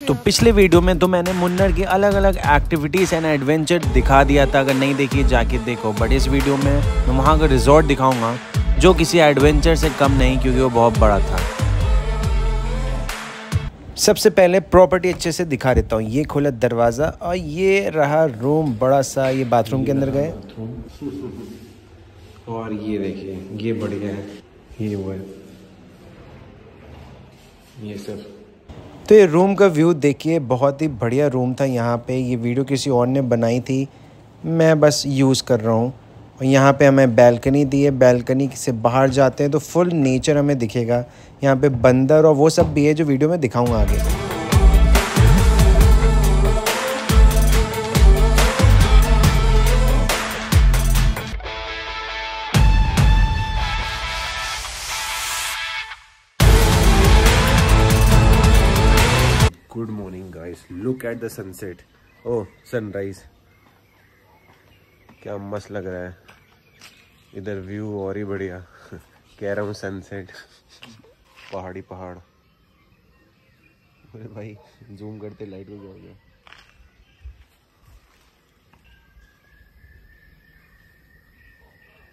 तो पिछले वीडियो में तो मैंने मुन्नर की अलग अलग एक्टिविटीज़ एंड एडवेंचर दिखा दिया था। अगर नहीं देखी, जाके देखो। बट इस वीडियो में मैं वहाँ का रिजॉर्ट दिखाऊँगा, जो किसी एडवेंचर से कम नहीं, क्योंकि वो बहुत बड़ा था। सबसे पहले प्रॉपर्टी अच्छे से दिखा देता हूँ। ये खोला दरवाज़ा और ये रहा रूम बड़ा सा। ये बाथरूम के अंदर गए। और ये देखिए, ये बढ़िया है। ये वो है। ये सब। तो ये रूम का व्यू देखिए, बहुत ही बढ़िया रूम था यहाँ पे। ये वीडियो किसी और ने बनाई थी। मैं बस यूज़ कर रहा हूँ। और यहाँ पे हमें बैल्कनी दी है। बैल्कनी से बाहर जाते हैं तो फुल नेचर हमें दिखेगा। यहाँ पे बंदर और वो सब भी है जो वीडियो में दिखाऊँगा आगे। Good morning guys look at the sunset oh sunrise क्या मस्त लग रहा है। इधर व्यू और ही बढ़िया। कह रहा हूँ सनसेट पहाड़ी पहाड़। अरे भाई जूम करते लाइट में जाओगे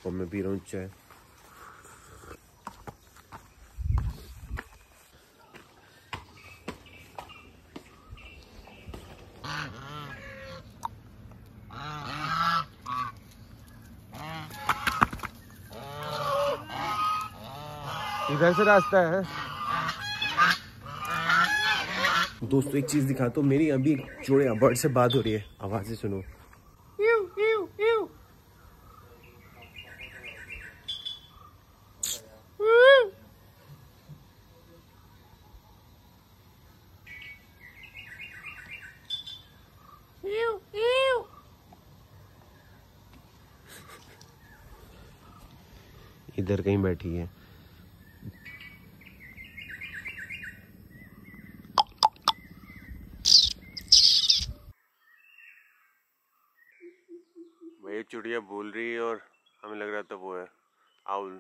और मैं पी रहा हूँ चाय। इधर से रास्ता है। दोस्तों एक चीज़ दिखा तो मेरी अभी जोड़े बर्ड से बात हो रही है। आवाज़ें सुनो। इधर कहीं बैठी है। भाई चिड़िया बोल रही है और हमें लग रहा था वो है आउल।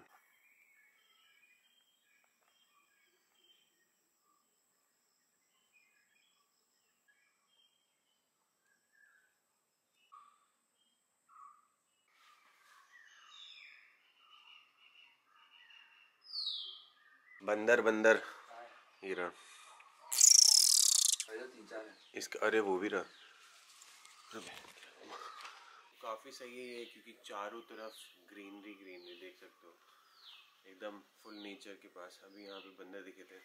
बंदर बंदर। ये रहा। इसका अरे वो भी रहा। काफ़ी सही है क्योंकि चारों तरफ़ ग्रीनरी ग्रीनरी देख सकते हो। एकदम फुल नेचर के पास। अभी यहाँ पे बंदर दिखे थे।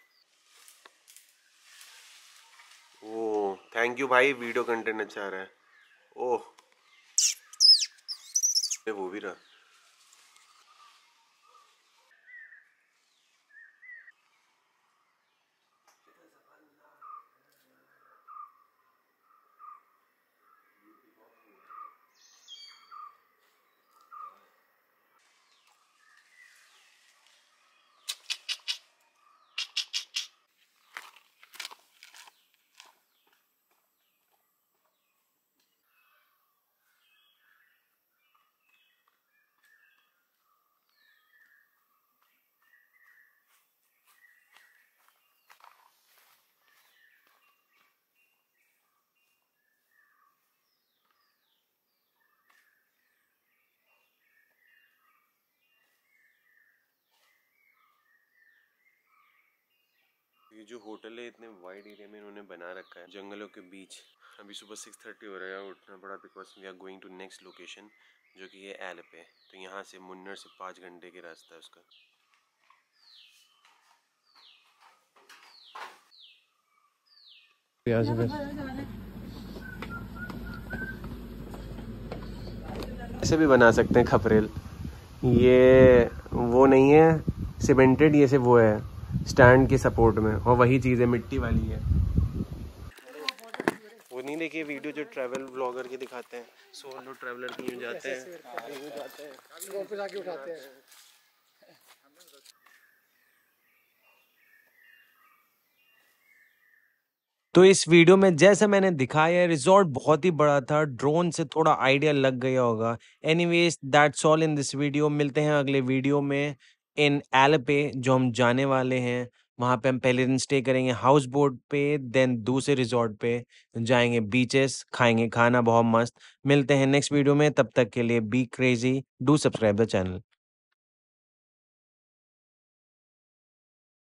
ओ थैंक यू भाई वीडियो कंटेंट अच्छा आ रहा है। ओह। वो भी रहा। ये जो होटल है इतने वाइड एरिया में इन्होंने बना रखा है जंगलों के बीच। अभी सुबह सिक्स थर्टी हो रहा है उठना पड़ा because we are going to next location जो कि ये एल पे तो यहाँ से मुन्नर से पाँच घंटे के रास्ता है उसका। ऐसे भी बना सकते हैं खपरेल। ये वो नहीं है सीमेंटेड ये से वो है। स्टैंड के सपोर्ट में और वही चीज़ है मिट्टी वाली है। वो नहीं देखिए वीडियो जो ट्रैवल ब्लॉगर के दिखाते हैं। सोलो ट्रैवलर की जाते हैं। तो इस वीडियो में जैसे मैंने दिखाया रिजॉर्ट बहुत ही बड़ा था। ड्रोन से थोड़ा आइडिया लग गया होगा। Anyways that's all in this video मिलते हैं अगले वीडियो में। इन एल पे जो हम जाने वाले हैं, वहाँ पे हम पहले दिन स्टे करेंगे हाउस बोट पे देन दूसरे रिजॉर्ट पे जाएँगे बीचेस खाएँगे खाना, बहुत मस्त। मिलते हैं नेक्स्ट वीडियो में, तब तक के लिए be crazy do subscribe the channel